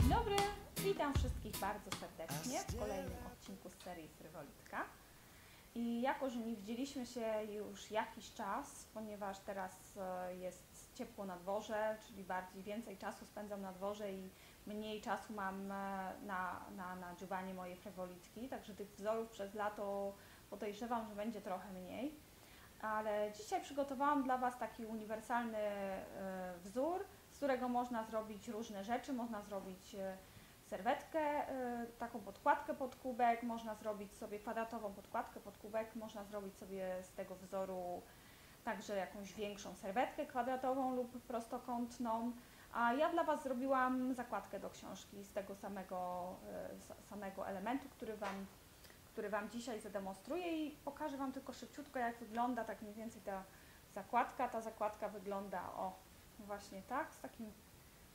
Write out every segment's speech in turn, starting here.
Dzień dobry, witam wszystkich bardzo serdecznie w kolejnym odcinku z serii Frywolitka. I jako, że nie widzieliśmy się już jakiś czas, ponieważ teraz e, jest ciepło na dworze, czyli bardziej więcej czasu spędzam na dworze i mniej czasu mam e, na, na, na dziubanie mojej frywolitki, także tych wzorów przez lato podejrzewam, że będzie trochę mniej. Ale dzisiaj przygotowałam dla Was taki uniwersalny e, wzór, którego można zrobić różne rzeczy. Można zrobić e, serwetkę, e, taką podkładkę pod kubek, można zrobić sobie kwadratową podkładkę pod kubek, można zrobić sobie z tego wzoru także jakąś większą serwetkę kwadratową lub prostokątną. A ja dla Was zrobiłam zakładkę do książki z tego samego, e, sa- samego elementu, który Wam, który Wam dzisiaj zademonstruję i pokażę Wam tylko szybciutko, jak wygląda tak mniej więcej ta zakładka. Ta zakładka wygląda o właśnie tak, z takim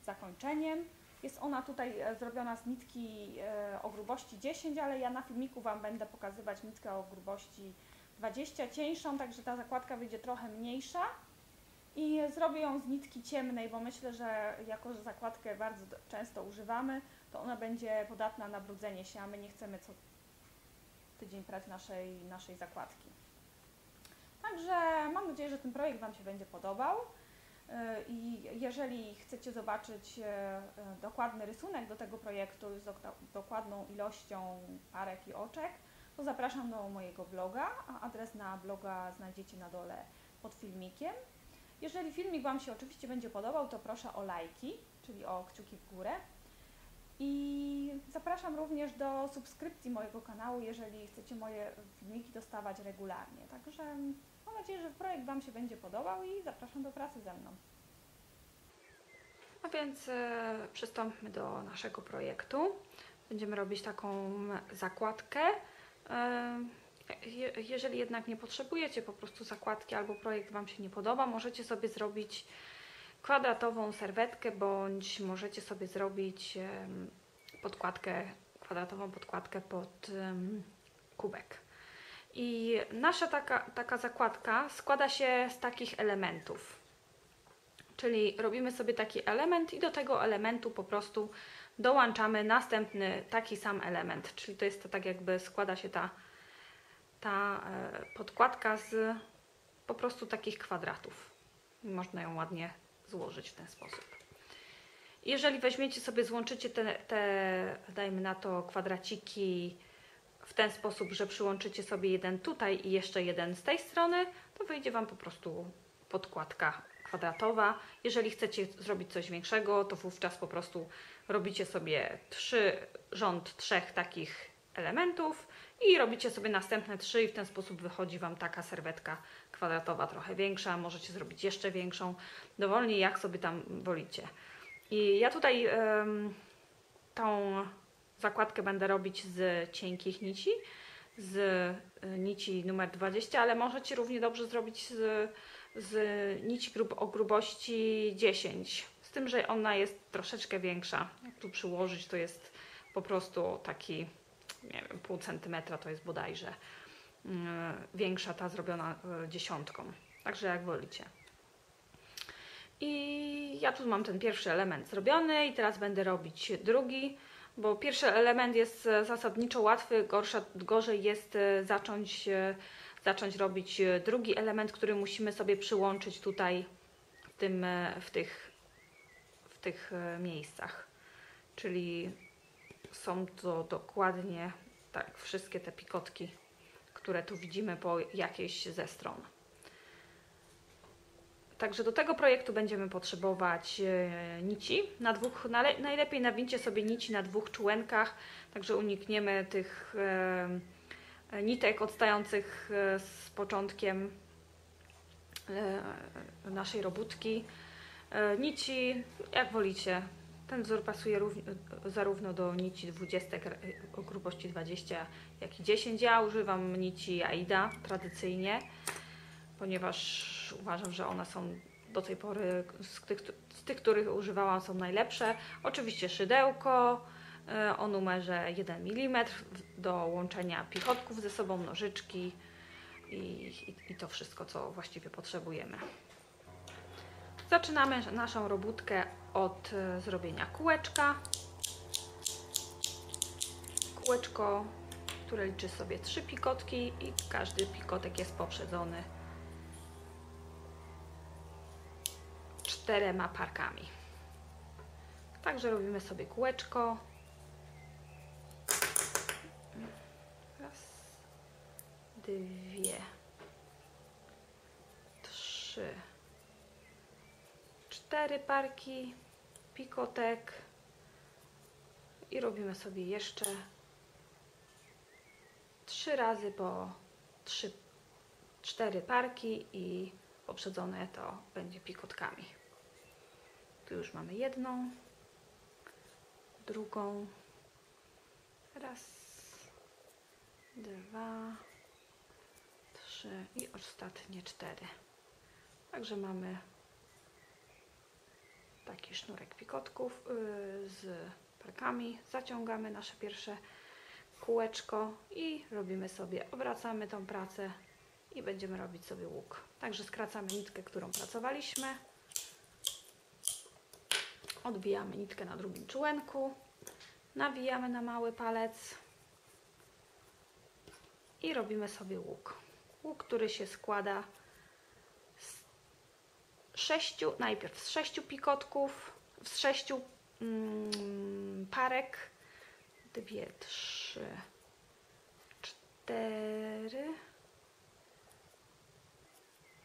zakończeniem. Jest ona tutaj e, zrobiona z nitki e, o grubości 10, ale ja na filmiku Wam będę pokazywać nitkę o grubości 20 cieńszą, także ta zakładka wyjdzie trochę mniejsza. I zrobię ją z nitki ciemnej, bo myślę, że jako, że zakładkę bardzo często używamy, to ona będzie podatna na brudzenie się, a my nie chcemy co tydzień prać naszej, naszej zakładki. Także mam nadzieję, że ten projekt Wam się będzie podobał. I jeżeli chcecie zobaczyć e, e, dokładny rysunek do tego projektu z dok- dokładną ilością parek i oczek, to zapraszam do mojego bloga, a adres na bloga znajdziecie na dole pod filmikiem. Jeżeli filmik Wam się oczywiście będzie podobał, to proszę o lajki, czyli o kciuki w górę. I zapraszam również do subskrypcji mojego kanału, jeżeli chcecie moje filmiki dostawać regularnie. Także mam nadzieję, że projekt Wam się będzie podobał i zapraszam do pracy ze mną. A więc e, przystąpmy do naszego projektu. Będziemy robić taką zakładkę. E, je, jeżeli jednak nie potrzebujecie po prostu zakładki albo projekt Wam się nie podoba, możecie sobie zrobić kwadratową serwetkę bądź możecie sobie zrobić podkładkę, kwadratową podkładkę pod kubek. I nasza taka, taka zakładka składa się z takich elementów. Czyli robimy sobie taki element i do tego elementu po prostu dołączamy następny taki sam element. Czyli to jest to tak jakby składa się ta, ta e, podkładka z po prostu takich kwadratów. Można ją ładnie złożyć w ten sposób. Jeżeli weźmiecie sobie, złączycie te, te dajmy na to kwadraciki w ten sposób, że przyłączycie sobie jeden tutaj i jeszcze jeden z tej strony, to wyjdzie Wam po prostu podkładka kwadratowa. Jeżeli chcecie zrobić coś większego, to wówczas po prostu robicie sobie trzy, rząd trzech takich elementów i robicie sobie następne trzy i w ten sposób wychodzi Wam taka serwetka kwadratowa trochę większa. Możecie zrobić jeszcze większą, dowolnie jak sobie tam wolicie. I ja tutaj tą zakładkę będę robić z cienkich nici, z y, nici numer 20, ale możecie równie dobrze zrobić z, z nici grub, o grubości 10. Z tym, że ona jest troszeczkę większa. Jak tu przyłożyć, to jest po prostu taki, nie wiem, pół centymetra to jest bodajże. y, Większa ta zrobiona y, dziesiątką. Także jak wolicie. I ja tu mam ten pierwszy element zrobiony i teraz będę robić drugi, bo pierwszy element jest e, zasadniczo łatwy, gorsza, gorzej jest e, zacząć, e, zacząć robić drugi element, który musimy sobie przyłączyć tutaj w, tym, w, tych, w tych miejscach. Czyli są to dokładnie tak wszystkie te pikotki, które tu widzimy po jakiejś ze stron. Także do tego projektu będziemy potrzebować e, nici. Na dwóch, najlepiej nawincie sobie nici na dwóch członkach, także unikniemy tych e, nitek odstających e, z początkiem naszej robótki. Nici, jak wolicie. Ten wzór pasuje równ, zarówno do nici 20 gra- o grubości 20, jak i 10. Ja używam nici Aida tradycyjnie ponieważ uważam, że one są do tej pory z tych, z tych których używałam, są najlepsze. Oczywiście szydełko e, o numerze 1 mm do łączenia pichotków ze sobą, nożyczki i, i, i to wszystko, co właściwie potrzebujemy. Zaczynamy naszą robótkę od e, zrobienia kółeczka. Kółeczko, które liczy sobie trzy pikotki i każdy pikotek jest poprzedzony czterema parkami. Także robimy sobie kółeczko. Raz, dwie, trzy, cztery parki pikotek i robimy sobie jeszcze trzy razy po trzy, cztery parki i poprzedzone to będzie pikotkami. Tu już mamy jedną, drugą, raz, dwa, trzy i ostatnie cztery. Także mamy taki sznurek pikotków yy, z parkami. Zaciągamy nasze pierwsze kółeczko i robimy sobie, obracamy tą pracę i będziemy robić sobie łuk. Także skracamy nitkę, którą pracowaliśmy. Odbijamy nitkę na drugim członku. Nawijamy na mały palec i robimy sobie łuk. Łuk, który się składa z sześciu, najpierw z sześciu pikotków, z sześciu mm, parek, dwie, trzy, cztery,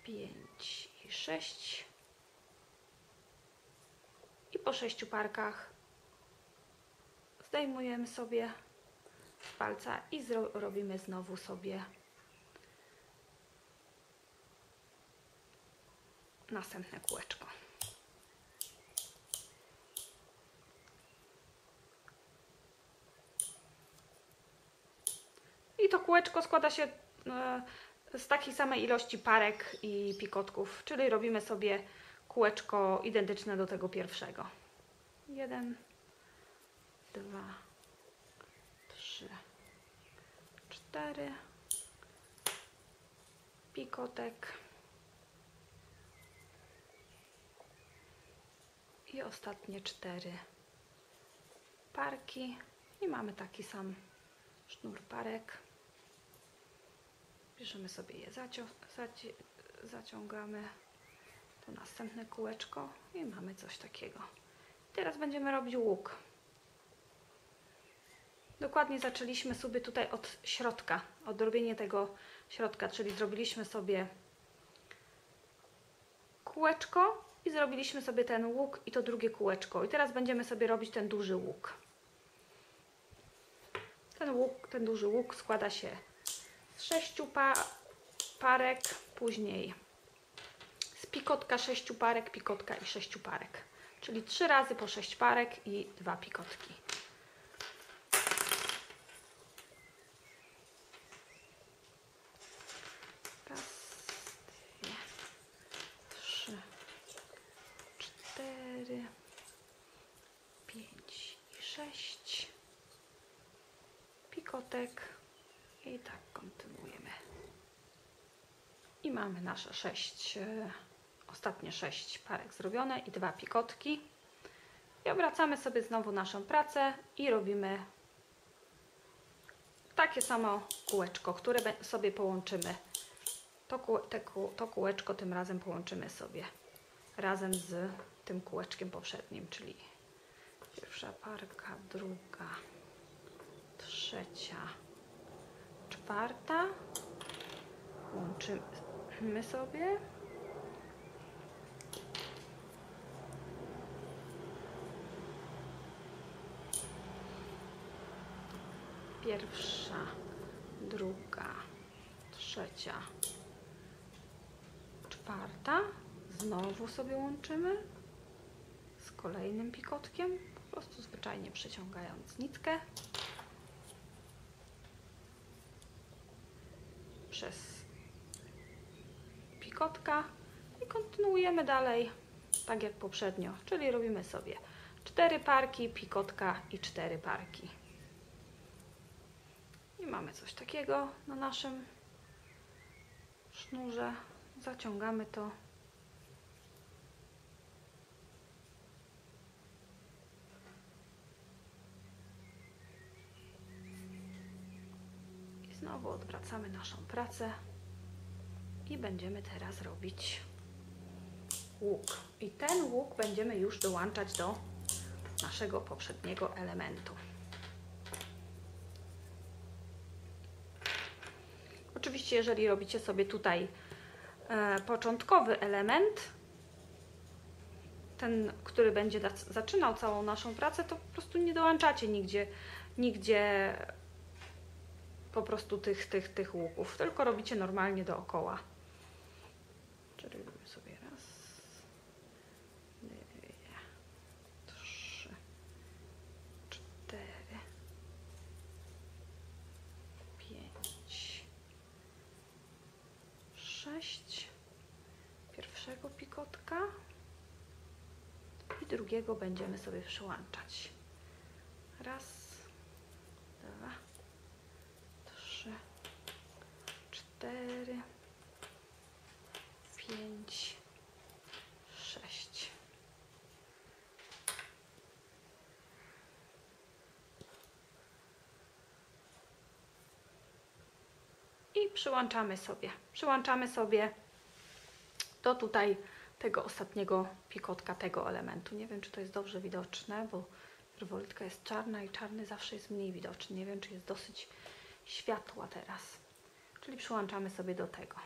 pięć i sześć. Po sześciu parkach zdejmujemy sobie z palca i robimy znowu sobie następne kółeczko. I to kółeczko składa się e, z takiej samej ilości parek i pikotków, czyli robimy sobie kółeczko identyczne do tego pierwszego. Jeden, dwa, trzy, cztery, pikotek. I ostatnie cztery. Parki. I mamy taki sam sznur parek. Bierzemy sobie je, zacią zaci zaciągamy to następne kółeczko i mamy coś takiego. Teraz będziemy robić łuk. Dokładnie zaczęliśmy sobie tutaj od środka, od robienia tego środka, czyli zrobiliśmy sobie kółeczko i zrobiliśmy sobie ten łuk i to drugie kółeczko. I teraz będziemy sobie robić ten duży łuk. Ten łuk, ten duży łuk składa się z sześciu pa parek, później pikotka sześciu parek, pikotka i sześciu parek. Czyli trzy razy po sześć parek i dwa pikotki. I tak kontynuujemy. I mamy nasze sześć, e, ostatnie sześć parek zrobione i dwa pikotki. I obracamy sobie znowu naszą pracę i robimy takie samo kółeczko, które sobie połączymy. To, kół, te, to kółeczko tym razem połączymy sobie razem z tym kółeczkiem poprzednim, czyli pierwsza parka, druga, trzecia, czwarta. Łączymy sobie. Pierwsza, druga, trzecia, czwarta. Znowu sobie łączymy z kolejnym pikotkiem, po prostu zwyczajnie przeciągając nitkę przez pikotka i kontynuujemy dalej tak jak poprzednio, czyli robimy sobie cztery parki, pikotka i cztery parki. I mamy coś takiego na naszym sznurze. Zaciągamy to. I znowu odwracamy naszą pracę. I będziemy teraz robić łuk. I ten łuk będziemy już dołączać do naszego poprzedniego elementu. Oczywiście, jeżeli robicie sobie tutaj e, początkowy element, ten, który będzie zac- zaczynał całą naszą pracę, to po prostu nie dołączacie nigdzie, nigdzie po prostu tych, tych, tych łuków, tylko robicie normalnie dookoła. Czyli robimy sobie raz, dwie, trzy, cztery, pięć, sześć. Pierwszego pikotka drugiego będziemy sobie przyłączać. Raz, dwa, trzy, cztery, pięć, sześć. I przyłączamy sobie. Przyłączamy sobie do tutaj tego ostatniego pikotka tego elementu. Nie wiem, czy to jest dobrze widoczne, bo rywolitka jest czarna i czarny zawsze jest mniej widoczny. Nie wiem, czy jest dosyć światła teraz. Czyli przyłączamy sobie do tego.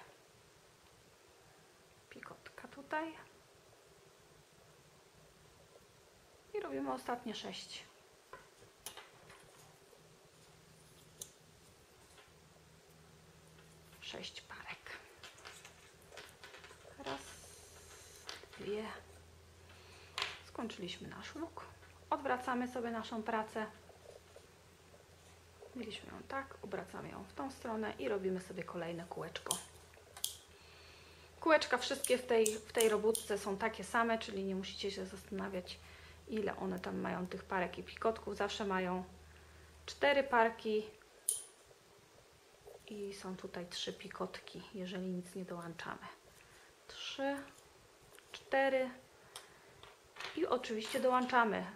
Pikotka tutaj. I robimy ostatnie sześć. Sześć parek. Raz, Skończyliśmy nasz łuk. Odwracamy sobie naszą pracę. Mieliśmy ją tak, obracamy ją w tą stronę i robimy sobie kolejne kółeczko. Kółeczka wszystkie w tej, w tej robótce są takie same, czyli nie musicie się zastanawiać, ile one tam mają tych parek i pikotków. Zawsze mają cztery parki i są tutaj trzy pikotki, jeżeli nic nie dołączamy. Trzy, cztery i oczywiście dołączamy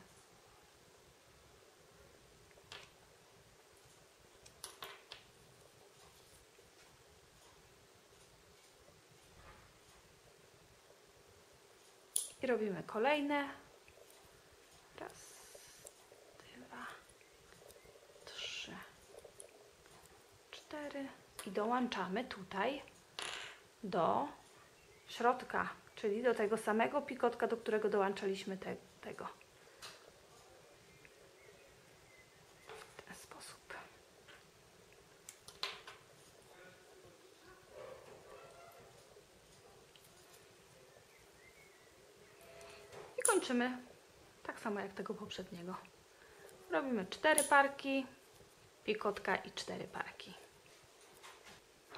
I robimy kolejne. Raz, dwa, trzy, cztery. I dołączamy tutaj do środka, czyli do tego samego pikotka, do którego dołączaliśmy te, tego. W ten sposób. I kończymy tak samo jak tego poprzedniego. Robimy cztery parki, pikotka i cztery parki.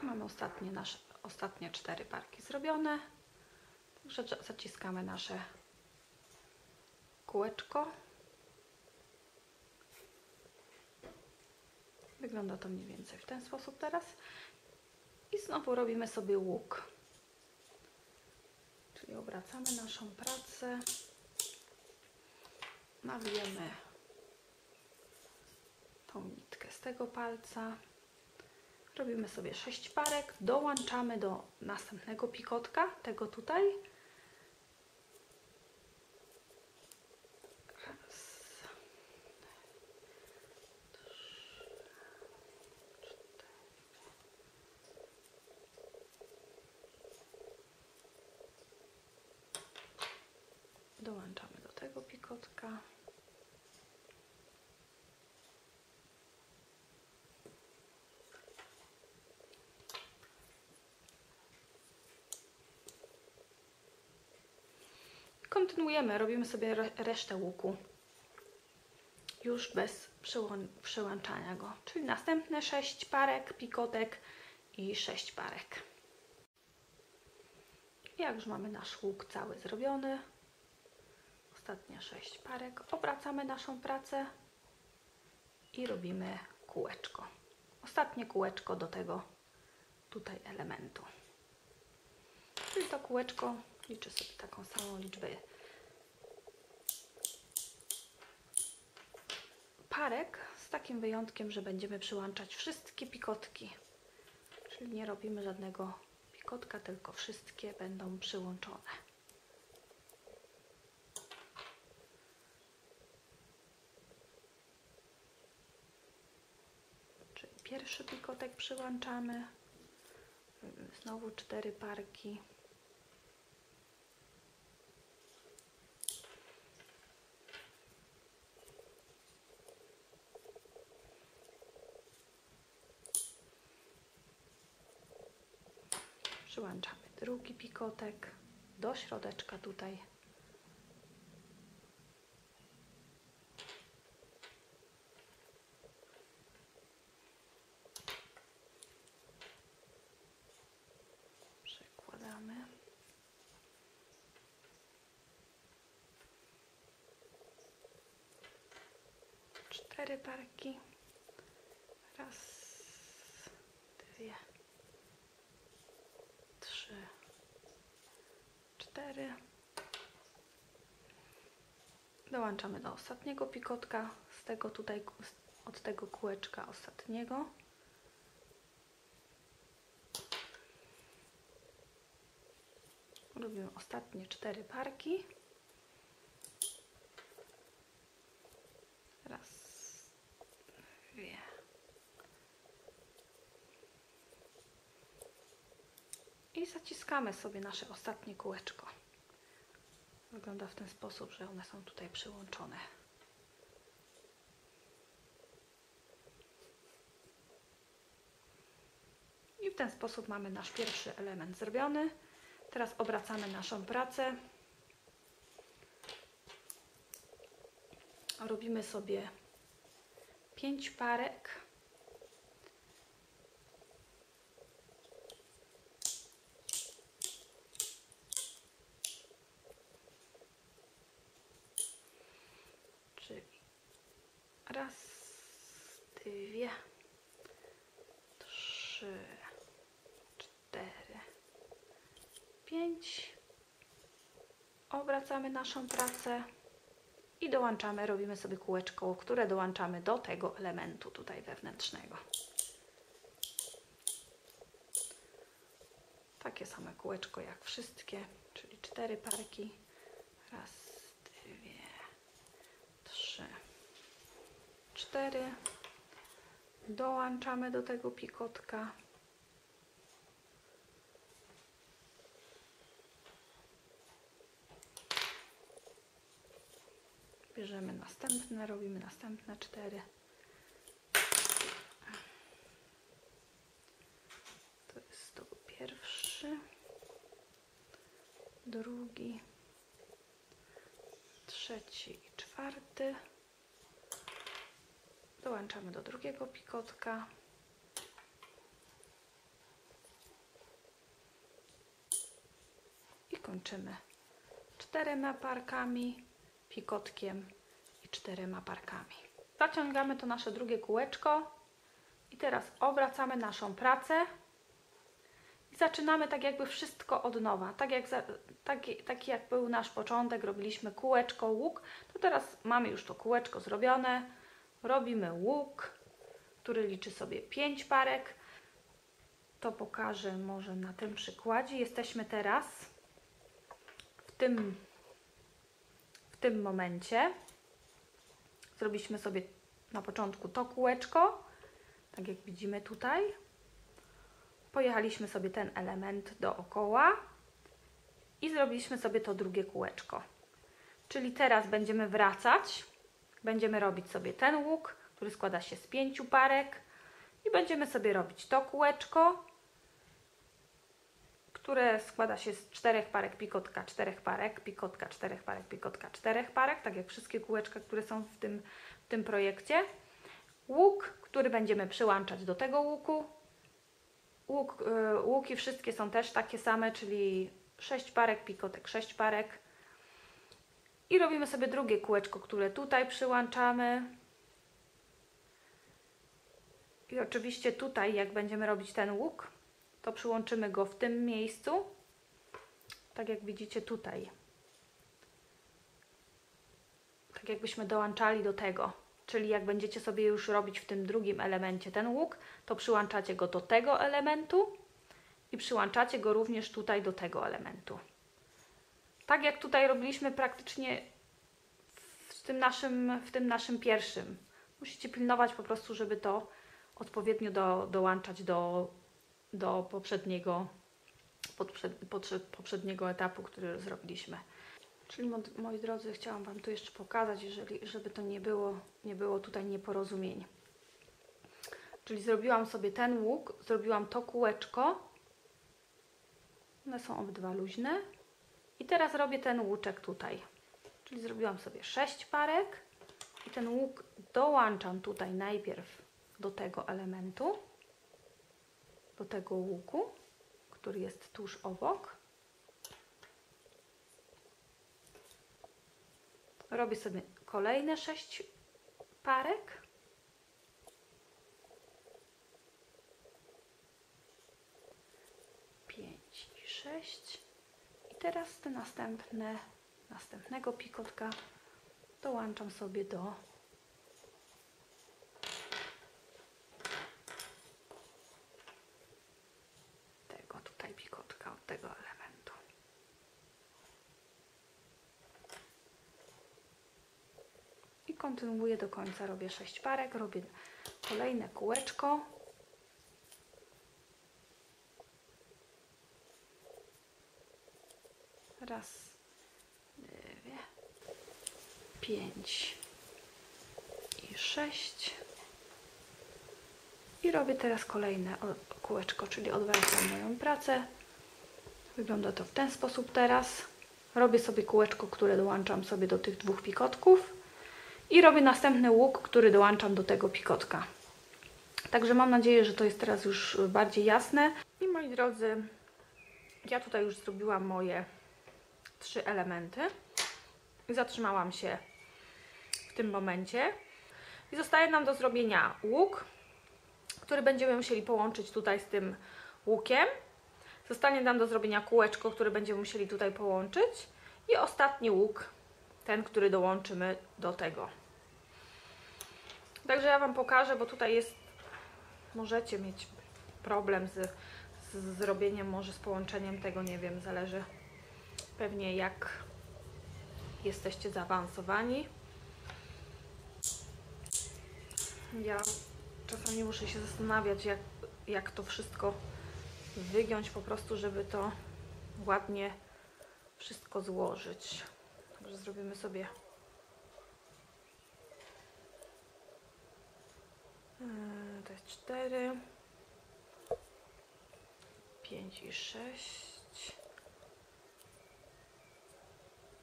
Mamy ostatnie nasze ostatnie cztery parki zrobione. Zaciskamy nasze kółeczko. Wygląda to mniej więcej w ten sposób teraz. I znowu robimy sobie łuk. Czyli obracamy naszą pracę. Nawijamy tą nitkę z tego palca. Robimy sobie 6 parek, dołączamy do następnego pikotka, tego tutaj. Raz, trzy, cztery. Dołączamy do tego pikotka. Kontynuujemy, robimy sobie re- resztę łuku. Już bez przyłączania go. Czyli następne 6 parek, pikotek i 6 parek. Jak już mamy nasz łuk cały zrobiony, ostatnie 6 parek, obracamy naszą pracę i robimy kółeczko. Ostatnie kółeczko do tego tutaj elementu. Czyli to kółeczko liczy sobie taką samą liczbę parek, z takim wyjątkiem, że będziemy przyłączać wszystkie pikotki. Czyli nie robimy żadnego pikotka, tylko wszystkie będą przyłączone. Pierwszy pikotek przyłączamy. Znowu cztery parki. Przyłączamy drugi pikotek do środeczka tutaj. Przekładamy. Cztery parki. Dołączamy do ostatniego pikotka z tego tutaj, od tego kółeczka ostatniego. Robimy ostatnie cztery parki. I zaciskamy sobie nasze ostatnie kółeczko. Wygląda w ten sposób, że one są tutaj przyłączone. I w ten sposób mamy nasz pierwszy element zrobiony. Teraz obracamy naszą pracę. Robimy sobie 5 parek. Czyli raz, dwie, trzy, cztery, pięć. Obracamy naszą pracę i dołączamy, robimy sobie kółeczko, które dołączamy do tego elementu tutaj wewnętrznego. Takie same kółeczko jak wszystkie, czyli cztery parki. Raz, dwie, trzy, cztery. Dołączamy do tego pikotka. Bierzemy następne, robimy następne cztery. To jest to pierwszy, drugi, trzeci i czwarty. Dołączamy do drugiego pikotka. I kończymy czterema parkami, pikotkiem i czterema parkami. Zaciągamy to nasze drugie kółeczko i teraz obracamy naszą pracę i zaczynamy tak jakby wszystko od nowa. Tak jak, za, taki, taki jak był nasz początek, robiliśmy kółeczko, łuk, to teraz mamy już to kółeczko zrobione. Robimy łuk, który liczy sobie 5 parek. To pokażę może na tym przykładzie. Jesteśmy teraz w tym, tym momencie. Zrobiliśmy sobie na początku to kółeczko, tak jak widzimy tutaj. Pojechaliśmy sobie ten element dookoła i zrobiliśmy sobie to drugie kółeczko. Czyli teraz będziemy wracać, będziemy robić sobie ten łuk, który składa się z pięciu parek i będziemy sobie robić to kółeczko, które składa się z czterech parek pikotka, czterech parek, pikotka, czterech parek, pikotka, czterech parek, tak jak wszystkie kółeczka, które są w tym, w tym projekcie. Łuk, który będziemy przyłączać do tego łuku. Łuk, y, łuki wszystkie są też takie same, czyli 6 parek, pikotek 6 parek. I robimy sobie drugie kółeczko, które tutaj przyłączamy. I oczywiście tutaj, jak będziemy robić ten łuk, to przyłączymy go w tym miejscu. Tak jak widzicie tutaj. Tak jakbyśmy dołączali do tego Czyli jak będziecie sobie już robić w tym drugim elemencie ten łuk, to przyłączacie go do tego elementu i przyłączacie go również tutaj do tego elementu. Tak jak tutaj robiliśmy praktycznie w tym naszym, w tym naszym pierwszym. Musicie pilnować po prostu, żeby to odpowiednio do, dołączać do, do poprzedniego, poprzedniego etapu, który zrobiliśmy. Czyli mo- moi drodzy, chciałam Wam tu jeszcze pokazać, jeżeli, żeby to nie było, nie było tutaj nieporozumień. Czyli zrobiłam sobie ten łuk, zrobiłam to kółeczko. One są obydwa luźne. I teraz robię ten łuczek tutaj. Czyli zrobiłam sobie sześć parek i ten łuk dołączam tutaj najpierw do tego elementu, do tego łuku, który jest tuż obok. Robię sobie kolejne sześć parek. Pięć i sześć. I teraz te następne, następnego pikotka dołączam sobie do tego tutaj pikotka od tego elementu. I kontynuuję do końca. Robię 6 parek, robię kolejne kółeczko. Raz, dwie, pięć i sześć. I robię teraz kolejne kółeczko, czyli odwracam moją pracę. Wygląda to w ten sposób teraz. Robię sobie kółeczko, które dołączam sobie do tych dwóch pikotków. I robię następny łuk, który dołączam do tego pikotka. Także mam nadzieję, że to jest teraz już bardziej jasne. I moi drodzy, ja tutaj już zrobiłam moje trzy elementy. Zatrzymałam się w tym momencie. I zostaje nam do zrobienia łuk, który będziemy musieli połączyć tutaj z tym łukiem. Zostanie nam do zrobienia kółeczko, które będziemy musieli tutaj połączyć. I ostatni łuk, ten, który dołączymy do tego. Także ja Wam pokażę, bo tutaj jest, możecie mieć problem z, z zrobieniem, może z połączeniem tego, nie wiem, zależy pewnie jak jesteście zaawansowani. Ja czasami muszę się zastanawiać, jak, jak to wszystko wygiąć po prostu, żeby to ładnie wszystko złożyć. Także zrobimy sobie to jest 4 5 i 6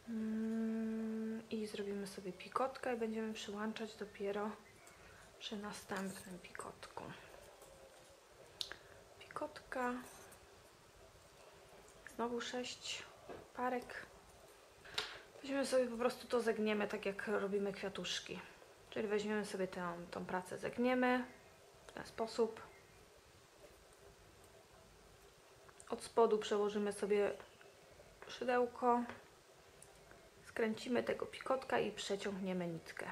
Mm, i zrobimy sobie pikotkę i będziemy przyłączać dopiero przy następnym pikotku. Pikotka. Znowu 6 parek. Weźmiemy sobie po prostu to zegniemy tak jak robimy kwiatuszki czyli weźmiemy sobie tę, tą pracę zegniemy w ten sposób. Od spodu przełożymy sobie szydełko skręcimy tego pikotka i przeciągniemy nitkę.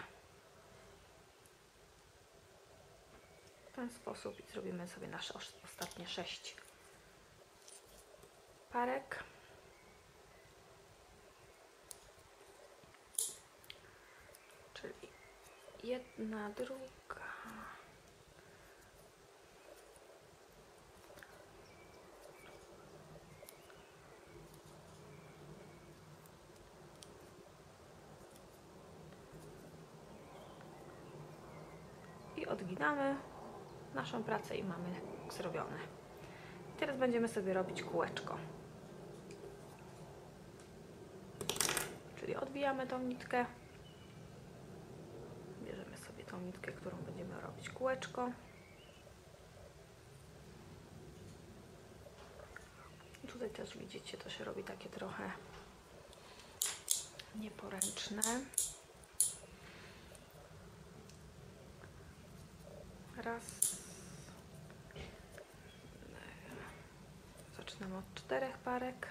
W ten sposób i zrobimy sobie nasze os- ostatnie sześć parek czyli jedna, druga i odginamy naszą pracę i mamy zrobione. Teraz będziemy sobie robić kółeczko. Czyli odbijamy tą nitkę. Tą nitkę, którą będziemy robić kółeczko. Tutaj też widzicie, to się robi takie trochę nieporęczne. Raz. Zaczynamy od czterech parek.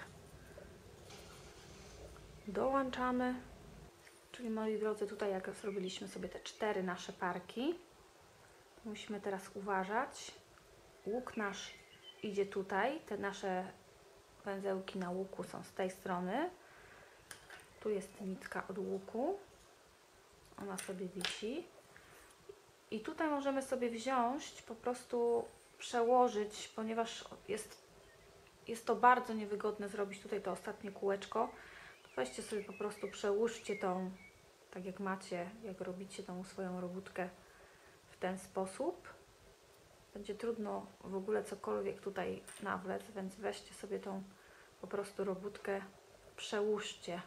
Dołączamy. Czyli moi drodzy, tutaj jak zrobiliśmy sobie te cztery nasze parki, musimy teraz uważać. Łuk nasz idzie tutaj, te nasze węzełki na łuku są z tej strony. Tu jest nitka od łuku. Ona sobie wisi. I tutaj możemy sobie wziąć, po prostu przełożyć, ponieważ jest, jest to bardzo niewygodne zrobić tutaj to ostatnie kółeczko. Weźcie sobie po prostu, przełóżcie tą, tak jak macie, jak robicie tą swoją robótkę w ten sposób. Będzie trudno w ogóle cokolwiek tutaj nawlec, więc weźcie sobie tą po prostu robótkę, przełóżcie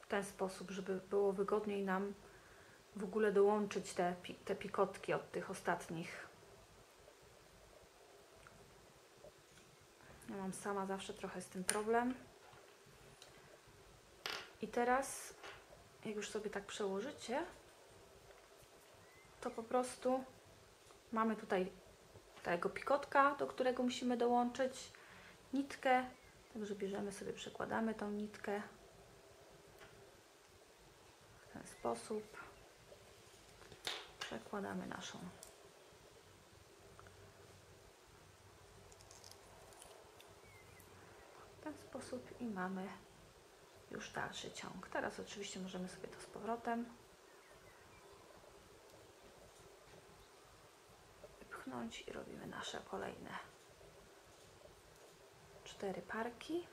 w ten sposób, żeby było wygodniej nam w ogóle dołączyć te, te pikotki od tych ostatnich. Ja mam sama zawsze trochę z tym problem. I teraz, jak już sobie tak przełożycie, to po prostu mamy tutaj tego pikotka, do którego musimy dołączyć nitkę. Także bierzemy sobie, przekładamy tą nitkę w ten sposób. Przekładamy naszą w ten sposób i mamy już dalszy ciąg. Teraz oczywiście możemy sobie to z powrotem wypchnąć i robimy nasze kolejne cztery parki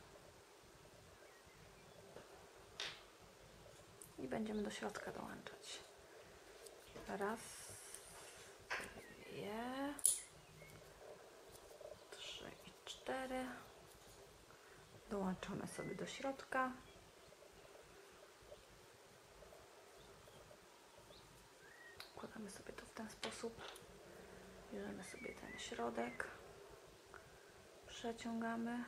i będziemy do środka dołączać. Raz, dwie, trzy i cztery. Dołączamy sobie do środka. Układamy sobie to w ten sposób. Bierzemy sobie ten środek. Przeciągamy.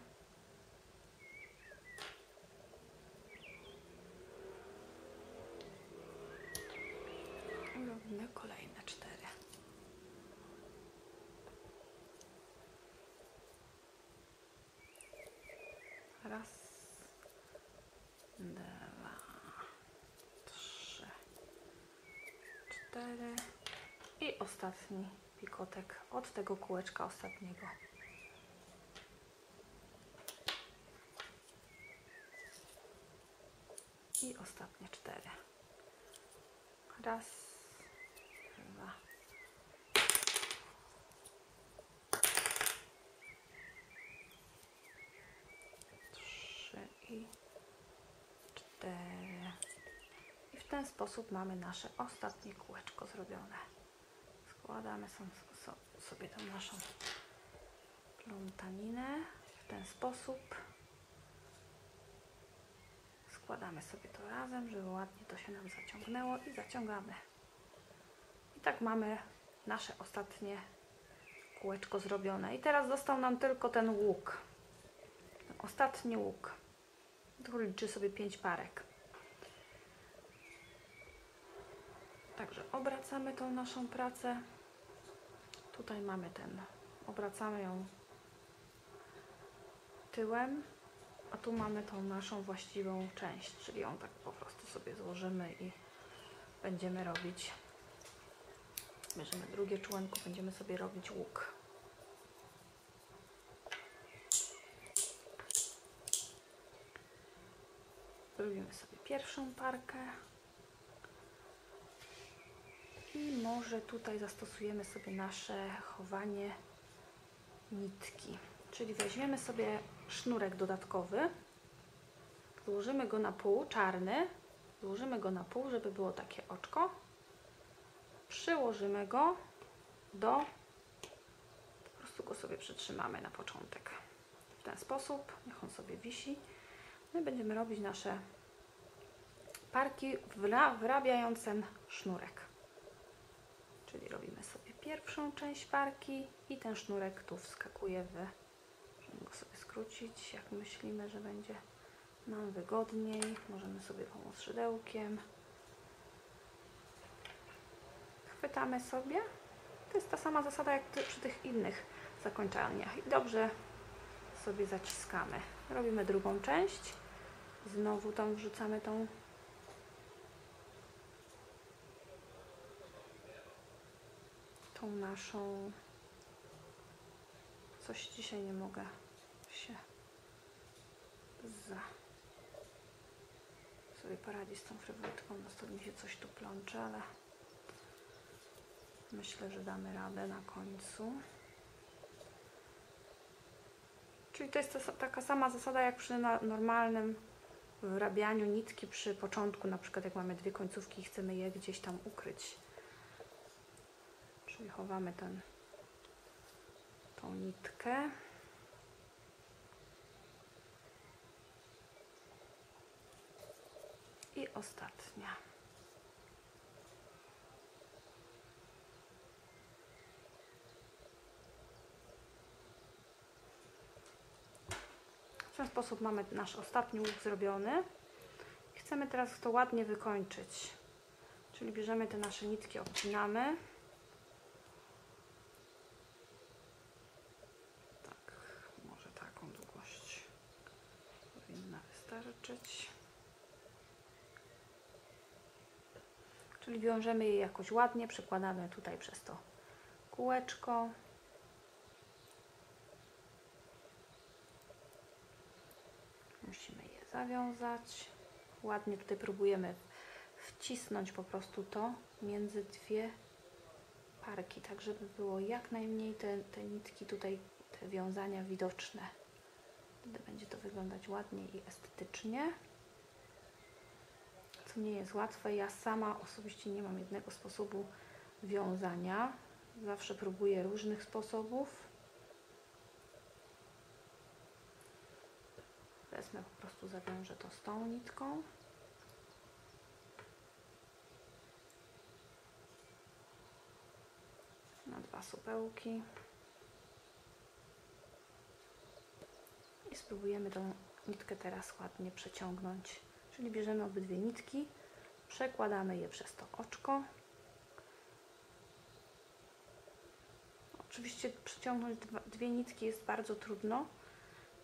Robimy kolejne cztery. Raz, dwa, trzy, cztery i ostatni pikotek od tego kółeczka ostatniego. I ostatnie cztery. Raz, dwa, trzy i cztery. I w ten sposób mamy nasze ostatnie kółeczko zrobione. Są, sobie tą naszą plątaninę w ten sposób. Składamy sobie to razem, żeby ładnie to się nam zaciągnęło i zaciągamy. I tak mamy nasze ostatnie kółeczko zrobione. I teraz został nam tylko ten łuk. Ten ostatni łuk. Tu liczy sobie 5 parek. Także obracamy tą naszą pracę. Tutaj mamy ten, obracamy ją tyłem, a tu mamy tą naszą właściwą część, czyli ją tak po prostu sobie złożymy i będziemy robić, bierzemy drugie członko, będziemy sobie robić łuk. Zrobimy sobie pierwszą parkę. I może tutaj zastosujemy sobie nasze chowanie nitki. Czyli weźmiemy sobie sznurek dodatkowy, złożymy go na pół, czarny, złożymy go na pół, żeby było takie oczko. Przyłożymy go do, po prostu go sobie przytrzymamy na początek. W ten sposób, niech on sobie wisi. My będziemy robić nasze parki, wra- wyrabiając ten sznurek. Czyli robimy sobie pierwszą część parki i ten sznurek tu wskakuje w, możemy go sobie skrócić, jak myślimy, że będzie nam wygodniej. Możemy sobie pomóc szydełkiem. Chwytamy sobie. To jest ta sama zasada jak przy tych innych zakończeniach. I dobrze sobie zaciskamy. Robimy drugą część. Znowu tam wrzucamy tą tą naszą. Coś dzisiaj nie mogę się za sobie poradzić z tą frywolitką. Na mi się coś tu plącze, ale myślę, że damy radę na końcu. Czyli to jest sa- taka sama zasada jak przy normalnym wrabianiu nitki przy początku, na przykład jak mamy dwie końcówki i chcemy je gdzieś tam ukryć. Czyli chowamy ten, tą nitkę. I ostatnia. W ten sposób mamy nasz ostatni łuk zrobiony. Chcemy teraz to ładnie wykończyć. Czyli bierzemy te nasze nitki, obcinamy. Tak, może taką długość powinna wystarczyć. Czyli wiążemy je jakoś ładnie, przekładamy tutaj przez to kółeczko. Musimy je zawiązać. Ładnie tutaj próbujemy wcisnąć po prostu to między dwie parki, tak żeby było jak najmniej te, te nitki tutaj, te wiązania widoczne. Wtedy będzie to wyglądać ładnie i estetycznie. Co nie jest łatwe. Ja sama osobiście nie mam jednego sposobu wiązania. Zawsze próbuję różnych sposobów. Wezmę po prostu, zawiążę to z tą nitką. Na dwa supełki. I spróbujemy tą nitkę teraz ładnie przeciągnąć. Czyli bierzemy obydwie nitki, przekładamy je przez to oczko. Oczywiście przeciągnąć dwie nitki jest bardzo trudno.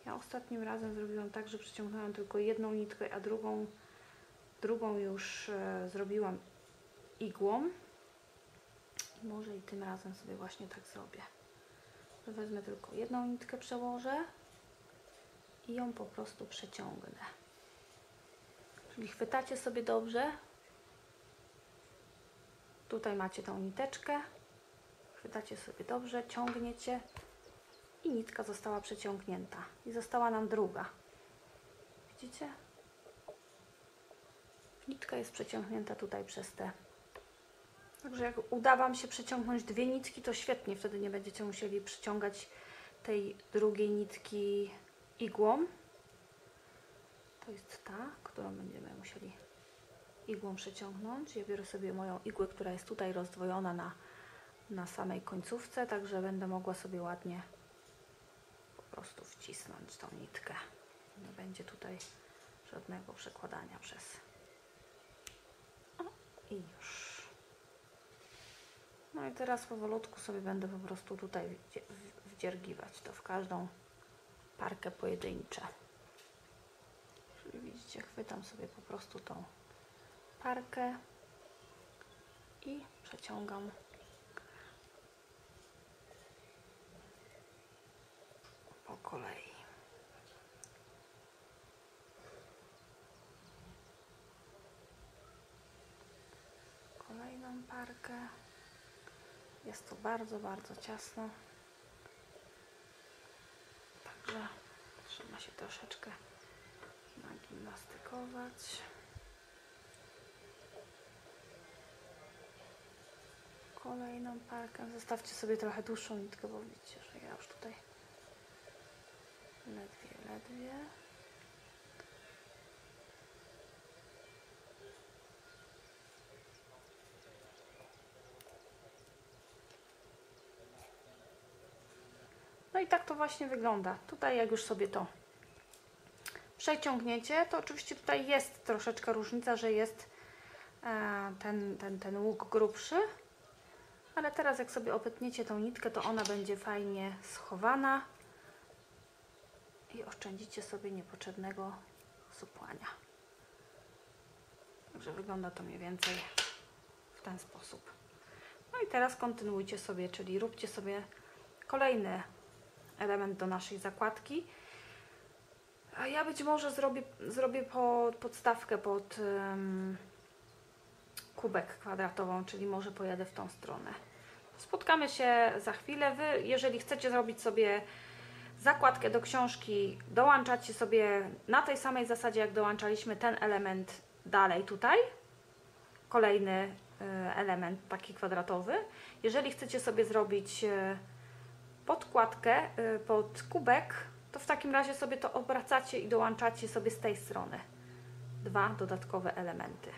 Ja ostatnim razem zrobiłam tak, że przeciągnęłam tylko jedną nitkę, a drugą, drugą już e, zrobiłam igłą. I może i tym razem sobie właśnie tak zrobię. Wezmę tylko jedną nitkę, przełożę i ją po prostu przeciągnę. Czyli chwytacie sobie dobrze. Tutaj macie tą niteczkę. Chwytacie sobie dobrze, ciągniecie i nitka została przeciągnięta. I została nam druga. Widzicie? Nitka jest przeciągnięta tutaj przez te. Także jak uda Wam się przeciągnąć dwie nitki, to świetnie. Wtedy nie będziecie musieli przyciągać tej drugiej nitki igłą. To jest ta, którą będziemy musieli igłą przeciągnąć. Ja biorę sobie moją igłę, która jest tutaj rozdwojona na, na samej końcówce, także będę mogła sobie ładnie po prostu wcisnąć tą nitkę. Nie będzie tutaj żadnego przekładania przez. O, I już. No i teraz powolutku sobie będę po prostu tutaj wdziergiwać to w każdą parkę pojedyncze. Czyli widzicie, chwytam sobie po prostu tą parkę i przeciągam po kolei. Kolejną parkę. Jest to bardzo, bardzo ciasno. Także trzeba się troszeczkę nagimnastykować. Kolejną parkę. Zostawcie sobie trochę dłuższą nitkę, bo widzicie, że ja już tutaj ledwie, ledwie. No i tak to właśnie wygląda. Tutaj jak już sobie to przeciągniecie, to oczywiście tutaj jest troszeczkę różnica, że jest e, ten, ten, ten łuk grubszy, ale teraz jak sobie opetniecie tą nitkę, to ona będzie fajnie schowana i oszczędzicie sobie niepotrzebnego supłania. Także wygląda to mniej więcej w ten sposób. No i teraz kontynuujcie sobie, czyli róbcie sobie kolejny element do naszej zakładki. A ja być może zrobię, zrobię pod, podstawkę pod em, kubek kwadratową, czyli może pojadę w tą stronę. Spotkamy się za chwilę. Wy, jeżeli chcecie zrobić sobie zakładkę do książki, dołączacie sobie na tej samej zasadzie, jak dołączaliśmy ten element dalej tutaj. Kolejny e, element taki kwadratowy. Jeżeli chcecie sobie zrobić e, podkładkę e, pod kubek, to w takim razie sobie to obracacie i dołączacie sobie z tej strony. Dwa dodatkowe elementy.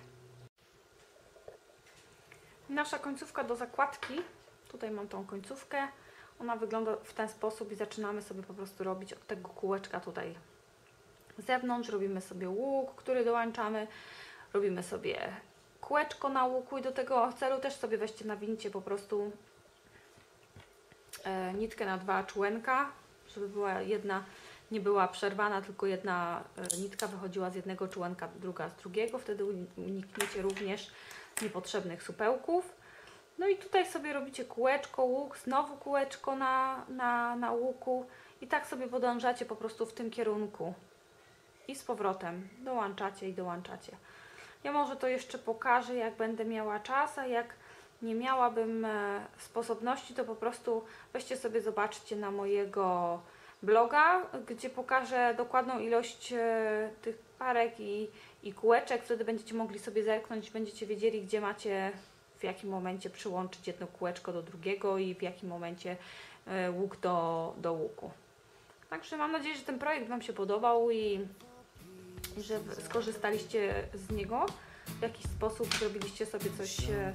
Nasza końcówka do zakładki, tutaj mam tą końcówkę, ona wygląda w ten sposób i zaczynamy sobie po prostu robić od tego kółeczka tutaj z zewnątrz, robimy sobie łuk, który dołączamy, robimy sobie kółeczko na łuku i do tego celu też sobie weźcie nawincie po prostu nitkę na dwa członka, żeby była jedna nie była przerwana, tylko jedna e, nitka wychodziła z jednego członka, druga z drugiego, wtedy uni- unikniecie również niepotrzebnych supełków. No i tutaj sobie robicie kółeczko, łuk, znowu kółeczko na, na, na łuku i tak sobie podążacie po prostu w tym kierunku. I z powrotem dołączacie i dołączacie. Ja może to jeszcze pokażę, jak będę miała czas, a jak nie miałabym e, sposobności, to po prostu weźcie sobie, zobaczcie na mojego bloga, gdzie pokażę dokładną ilość e, tych parek i, i kółeczek. Wtedy będziecie mogli sobie zerknąć, będziecie wiedzieli, gdzie macie w jakim momencie przyłączyć jedno kółeczko do drugiego i w jakim momencie e, łuk do, do łuku. Także mam nadzieję, że ten projekt Wam się podobał i, i że skorzystaliście z niego. W jakiś sposób zrobiliście sobie coś e,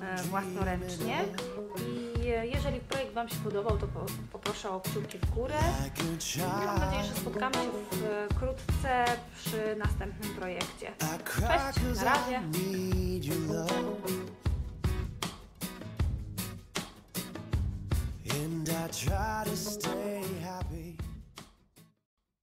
e, własnoręcznie. I e, jeżeli projekt Wam się podobał, to po, poproszę o kciuki w górę. Mam nadzieję, że spotkamy się wkrótce przy następnym projekcie. Cześć, na razie. And I try to stay